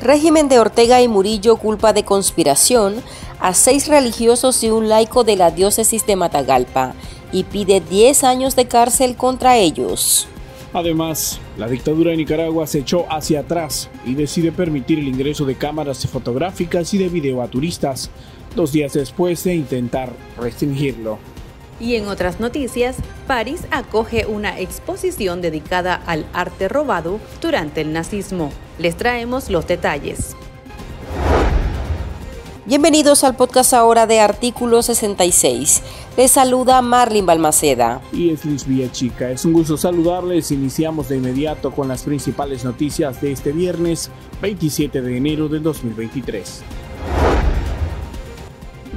Régimen de Ortega y Murillo culpa de conspiración a seis religiosos y un laico de la diócesis de Matagalpa y pide 10 años de cárcel contra ellos. Además, la dictadura de Nicaragua se echó hacia atrás y decide permitir el ingreso de cámaras fotográficas y de video a turistas, dos días después de intentar restringirlo. Y en otras noticias, París acoge una exposición dedicada al arte robado durante el nazismo. Les traemos los detalles. Bienvenidos al podcast ahora de Artículo 66. Les saluda Marlin Balmaceda. Y es Luis Villachica. Es un gusto saludarles. Iniciamos de inmediato con las principales noticias de este viernes 27 de enero del 2023.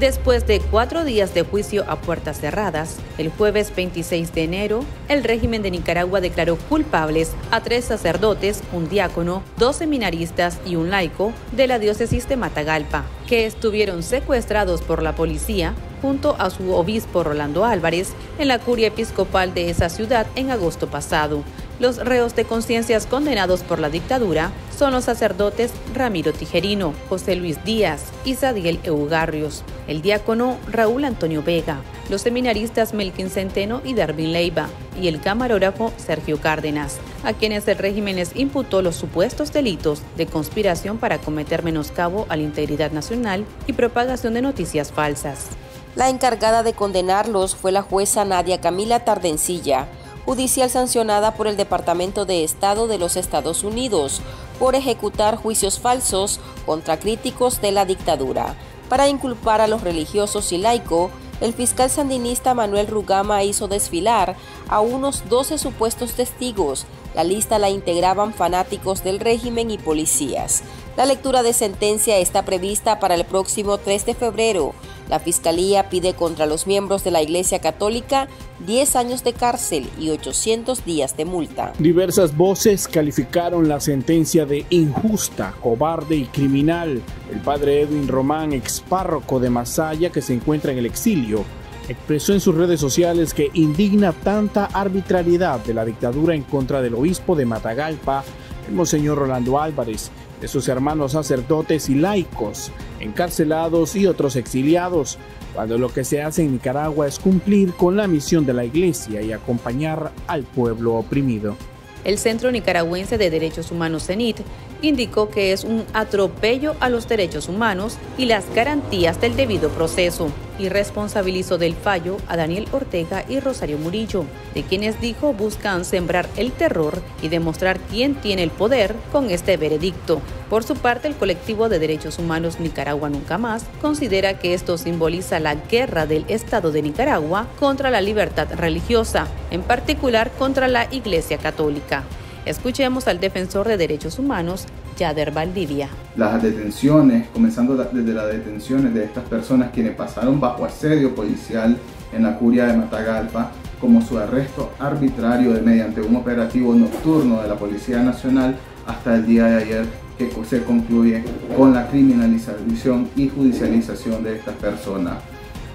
Después de cuatro días de juicio a puertas cerradas, el jueves 26 de enero, el régimen de Nicaragua declaró culpables a tres sacerdotes, un diácono, dos seminaristas y un laico de la diócesis de Matagalpa, que estuvieron secuestrados por la policía junto a su obispo Rolando Álvarez en la curia episcopal de esa ciudad en agosto pasado. Los reos de conciencias condenados por la dictadura son los sacerdotes Ramiro Tijerino, José Luis Díaz y Sadiel Eugarrios, el diácono Raúl Antonio Vega, los seminaristas Melkin Centeno y Darwin Leiva y el camarógrafo Sergio Cárdenas, a quienes el régimen les imputó los supuestos delitos de conspiración para cometer menoscabo a la integridad nacional y propagación de noticias falsas. La encargada de condenarlos fue la jueza Nadia Camila Tardencilla, judicial sancionada por el Departamento de Estado de los Estados Unidos por ejecutar juicios falsos contra críticos de la dictadura. Para inculpar a los religiosos y laico, el fiscal sandinista Manuel Rugama hizo desfilar a unos 12 supuestos testigos. La lista la integraban fanáticos del régimen y policías. La lectura de sentencia está prevista para el próximo 3 de febrero. La Fiscalía pide contra los miembros de la Iglesia Católica 10 años de cárcel y 800 días de multa. Diversas voces calificaron la sentencia de injusta, cobarde y criminal. El padre Edwin Román, ex párroco de Masaya que se encuentra en el exilio, expresó en sus redes sociales que indigna tanta arbitrariedad de la dictadura en contra del obispo de Matagalpa, el monseñor Rolando Álvarez, de sus hermanos sacerdotes y laicos, encarcelados y otros exiliados, cuando lo que se hace en Nicaragua es cumplir con la misión de la Iglesia y acompañar al pueblo oprimido. El Centro Nicaragüense de Derechos Humanos CENIT indicó que es un atropello a los derechos humanos y las garantías del debido proceso y responsabilizó del fallo a Daniel Ortega y Rosario Murillo, de quienes dijo buscan sembrar el terror y demostrar quién tiene el poder con este veredicto. Por su parte, el colectivo de derechos humanos Nicaragua Nunca Más considera que esto simboliza la guerra del Estado de Nicaragua contra la libertad religiosa, en particular contra la Iglesia Católica. Escuchemos al defensor de derechos humanos, Yader Valdivia. Las detenciones, comenzando desde las detenciones de estas personas quienes pasaron bajo asedio policial en la curia de Matagalpa, como su arresto arbitrario de mediante un operativo nocturno de la Policía Nacional hasta el día de ayer que se concluye con la criminalización y judicialización de estas personas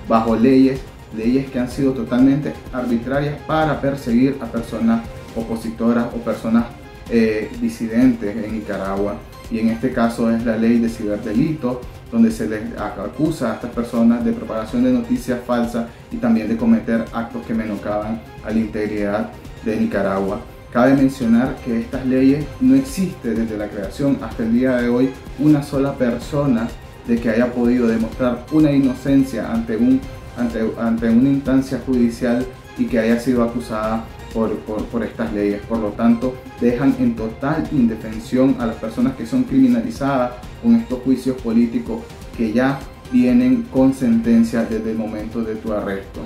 bajo leyes, leyes que han sido totalmente arbitrarias para perseguir a personas opositoras o personas eh, disidentes en Nicaragua. Y en este caso es la ley de ciberdelito, donde se les acusa a estas personas de propagación de noticias falsas y también de cometer actos que menoscaban a la integridad de Nicaragua. Cabe mencionar que estas leyes no existe desde la creación hasta el día de hoy una sola persona de que haya podido demostrar una inocencia ante, un, ante, ante una instancia judicial y que haya sido acusada por, estas leyes. Por lo tanto, dejan en total indefensión a las personas que son criminalizadas con estos juicios políticos que ya vienen con sentencia desde el momento de tu arresto.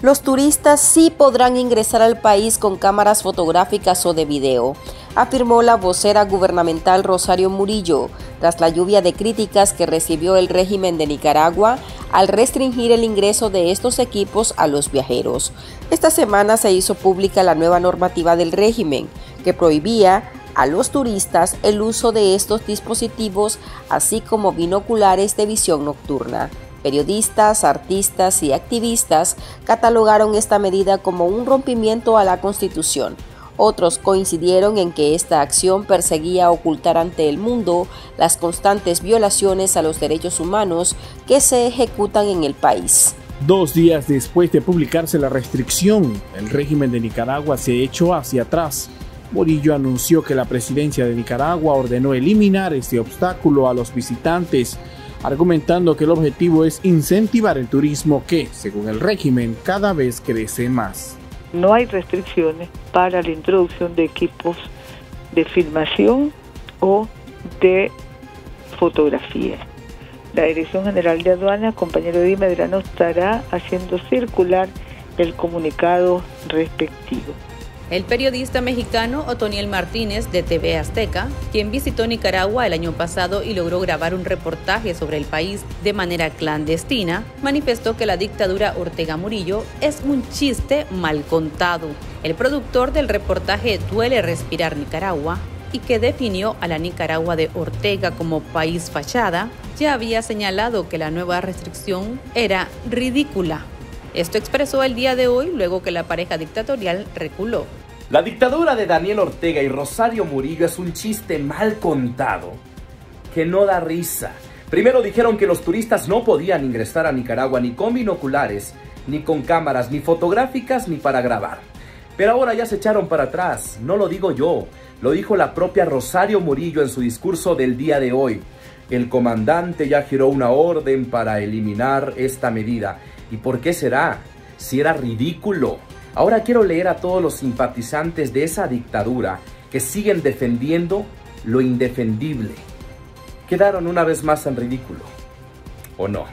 Los turistas sí podrán ingresar al país con cámaras fotográficas o de video, afirmó la vocera gubernamental Rosario Murillo, tras la lluvia de críticas que recibió el régimen de Nicaragua al restringir el ingreso de estos equipos a los viajeros. Esta semana se hizo pública la nueva normativa del régimen, que prohibía a los turistas el uso de estos dispositivos, así como binoculares de visión nocturna. Periodistas, artistas y activistas catalogaron esta medida como un rompimiento a la Constitución. Otros coincidieron en que esta acción perseguía ocultar ante el mundo las constantes violaciones a los derechos humanos que se ejecutan en el país. Dos días después de publicarse la restricción, el régimen de Nicaragua se echó hacia atrás. Morillo anunció que la presidencia de Nicaragua ordenó eliminar este obstáculo a los visitantes, argumentando que el objetivo es incentivar el turismo que, según el régimen, cada vez crece más no hay restricciones para la introducción de equipos de filmación o de fotografía. La Dirección General de Aduana, compañero Di Medrano, estará haciendo circular el comunicado respectivo. El periodista mexicano Otoniel Martínez de TV Azteca, quien visitó Nicaragua el año pasado y logró grabar un reportaje sobre el país de manera clandestina, manifestó que la dictadura Ortega Murillo es un chiste mal contado. El productor del reportaje Duele respirar Nicaragua y que definió a la Nicaragua de Ortega como país fachada, ya había señalado que la nueva restricción era ridícula esto expresó el día de hoy luego que la pareja dictatorial reculó. La dictadura de Daniel Ortega y Rosario Murillo es un chiste mal contado que no da risa. Primero dijeron que los turistas no podían ingresar a Nicaragua ni con binoculares, ni con cámaras, ni fotográficas, ni para grabar. Pero ahora ya se echaron para atrás, no lo digo yo, lo dijo la propia Rosario Murillo en su discurso del día de hoy. El comandante ya giró una orden para eliminar esta medida. ¿Y por qué será? Si era ridículo. Ahora quiero leer a todos los simpatizantes de esa dictadura que siguen defendiendo lo indefendible. Quedaron una vez más en ridículo. ¿O no?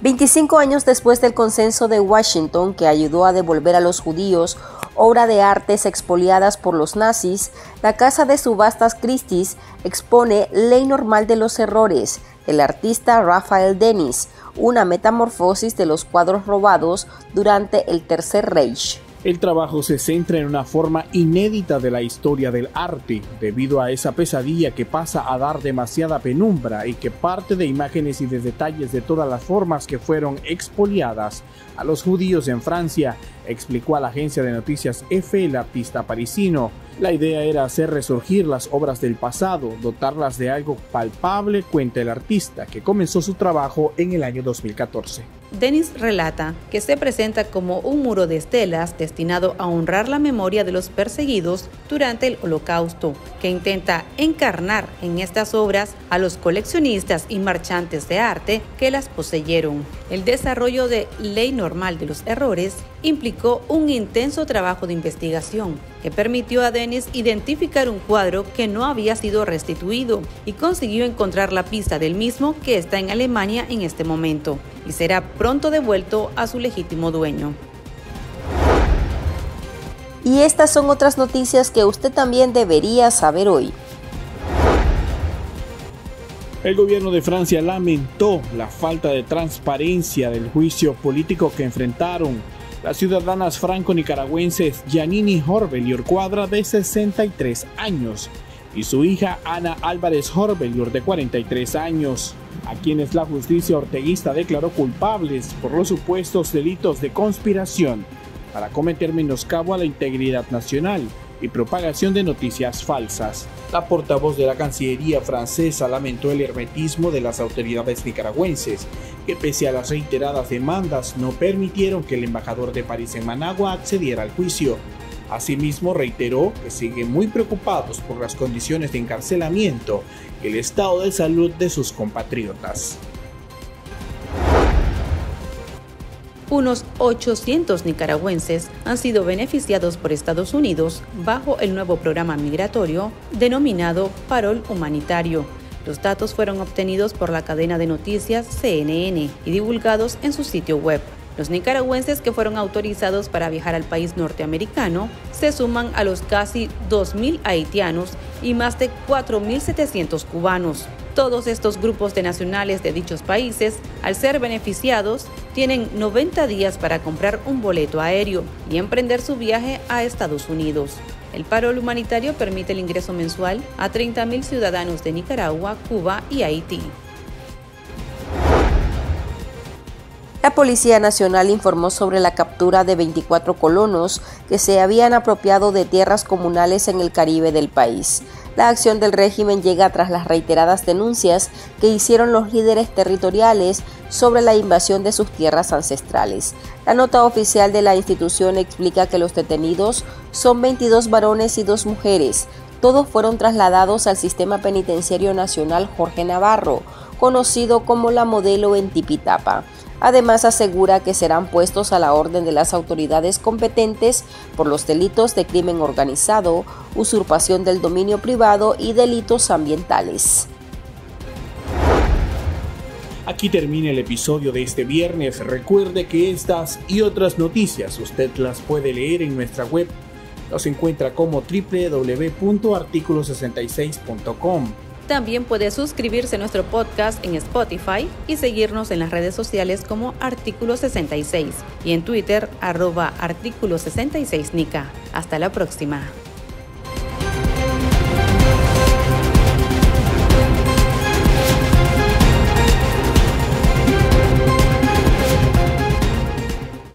25 años después del consenso de Washington que ayudó a devolver a los judíos obra de artes expoliadas por los nazis, la casa de subastas Christie's expone Ley Normal de los Errores, el artista Rafael Denis, una metamorfosis de los cuadros robados durante el Tercer Reich. El trabajo se centra en una forma inédita de la historia del arte, debido a esa pesadilla que pasa a dar demasiada penumbra y que parte de imágenes y de detalles de todas las formas que fueron expoliadas a los judíos en Francia, explicó a la agencia de noticias EFE el artista parisino. La idea era hacer resurgir las obras del pasado, dotarlas de algo palpable, cuenta el artista, que comenzó su trabajo en el año 2014. Denis relata que se presenta como un muro de estelas destinado a honrar la memoria de los perseguidos durante el Holocausto, que intenta encarnar en estas obras a los coleccionistas y marchantes de arte que las poseyeron. El desarrollo de Ley Normal de los Errores implicó un intenso trabajo de investigación que permitió a Denis identificar un cuadro que no había sido restituido y consiguió encontrar la pista del mismo que está en Alemania en este momento y será pronto devuelto a su legítimo dueño. Y estas son otras noticias que usted también debería saber hoy. El gobierno de Francia lamentó la falta de transparencia del juicio político que enfrentaron las ciudadanas franco-nicaragüenses Giannini Horbelior Cuadra de 63 años y su hija Ana Álvarez Horbelior de 43 años, a quienes la justicia orteguista declaró culpables por los supuestos delitos de conspiración para cometer menoscabo a la integridad nacional y propagación de noticias falsas. La portavoz de la Cancillería francesa lamentó el hermetismo de las autoridades nicaragüenses, que pese a las reiteradas demandas no permitieron que el embajador de París en Managua accediera al juicio. Asimismo, reiteró que siguen muy preocupados por las condiciones de encarcelamiento y el estado de salud de sus compatriotas. Unos 800 nicaragüenses han sido beneficiados por Estados Unidos bajo el nuevo programa migratorio denominado Parol Humanitario. Los datos fueron obtenidos por la cadena de noticias CNN y divulgados en su sitio web. Los nicaragüenses que fueron autorizados para viajar al país norteamericano se suman a los casi 2.000 haitianos y más de 4.700 cubanos. Todos estos grupos de nacionales de dichos países, al ser beneficiados, tienen 90 días para comprar un boleto aéreo y emprender su viaje a Estados Unidos. El paro humanitario permite el ingreso mensual a 30.000 ciudadanos de Nicaragua, Cuba y Haití. La Policía Nacional informó sobre la captura de 24 colonos que se habían apropiado de tierras comunales en el Caribe del país. La acción del régimen llega tras las reiteradas denuncias que hicieron los líderes territoriales sobre la invasión de sus tierras ancestrales. La nota oficial de la institución explica que los detenidos son 22 varones y dos mujeres. Todos fueron trasladados al Sistema Penitenciario Nacional Jorge Navarro, conocido como la modelo en Tipitapa. Además asegura que serán puestos a la orden de las autoridades competentes por los delitos de crimen organizado, usurpación del dominio privado y delitos ambientales. Aquí termina el episodio de este viernes. Recuerde que estas y otras noticias usted las puede leer en nuestra web. Nos encuentra como www.articulo66.com. También puede suscribirse a nuestro podcast en Spotify y seguirnos en las redes sociales como Artículo 66 y en Twitter arroba Artículo 66 Nica. Hasta la próxima.